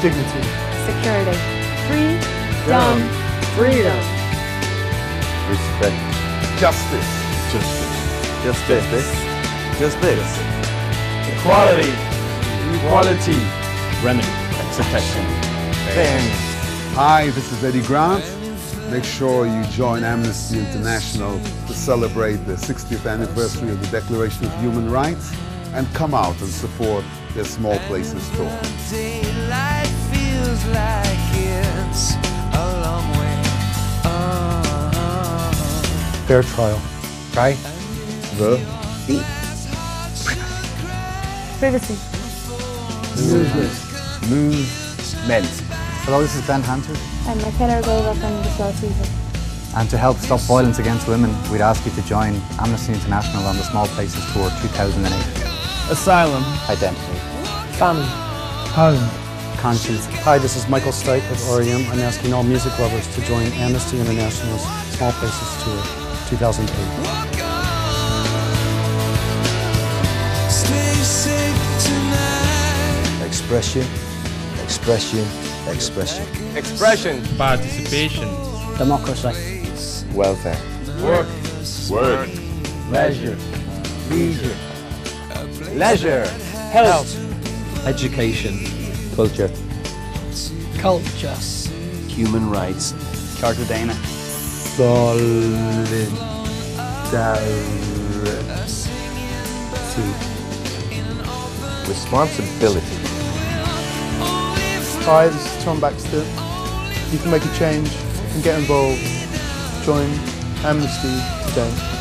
dignity, security, freedom, freedom, respect, justice, justice, justice, justice, equality, equality, remedy, protection, fairness. Hi, this is Eddie Grant. Make sure you join Amnesty International to celebrate the 60th anniversary of the Declaration of Human Rights and come out and support their Small Places tour. fair trial, Right? The privacy, movement, Movement. Hello, this is Ben Hunter. and my fellow go from the slow season. And to help stop violence against women, we'd ask you to join Amnesty International on the Small Places Tour 2008. Asylum, Identity, family, home. conscience, Hi, this is Michael Stipe of REM. I'm asking all music lovers to join Amnesty International's Small Places Tour 2008. Expression, expression, expression. Expression, participation, Democracy. Welfare. work, Work. leisure, leisure, Leisure. health, Education. Culture. Culture. Human rights. Cartagena, solidarity, Responsibility. Hi, this is Tom Baxter. You can make a change, you can get involved. Join Amnesty today.